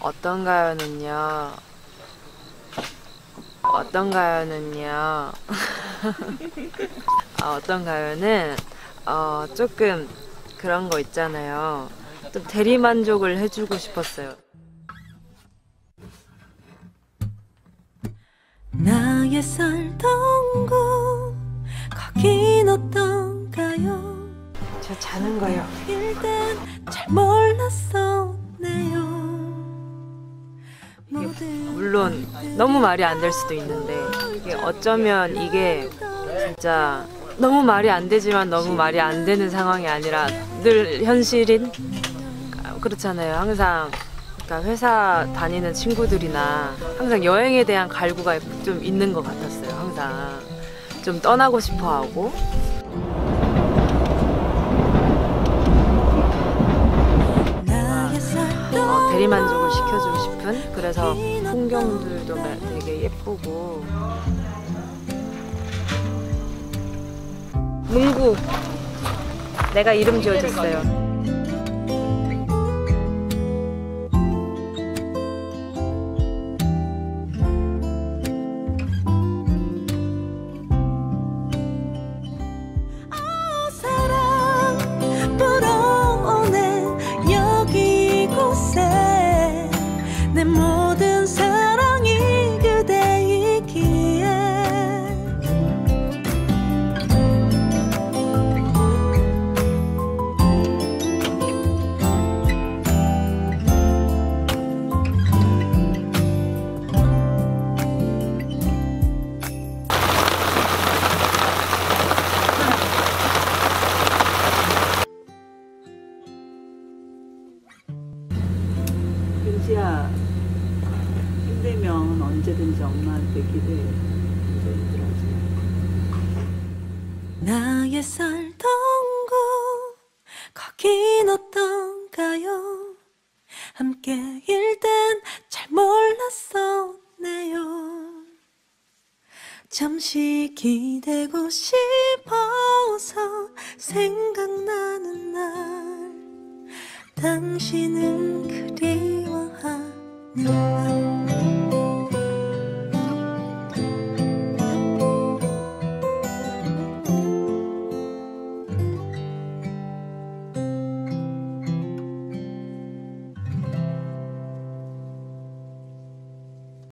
어떤가요는요. 어떤가요는요. 아, 어떤가요는 어, 조금 그런 거 있잖아요. 좀 대리 만족을 해주고 싶었어요. 나의 살던 곳 거긴 어떤가요 저 자는 거요. 일단 잘 모든 물론 너무 말이 안 될 수도 있는데 이게 어쩌면 이게 진짜 너무 말이 안 되지만 너무 말이 안 되는 상황이 아니라 늘 현실인 그렇잖아요. 항상 그러니까 회사 다니는 친구들이나 항상 여행에 대한 갈구가 좀 있는 것 같았어요. 항상 좀 떠나고 싶어 하고 대리 만족을 시켜주고 싶은 그래서 풍경들도 되게 예쁘고 문구 내가 이름 지어줬어요. 윤지야 힘들면 언제든지 엄마한테 기대해 마. 나의 살던 곳 거긴 어떤가요 함께일 땐 잘 몰랐었네요 잠시 기대고 싶어서 생각나는 날 당신은 그리 워하는 날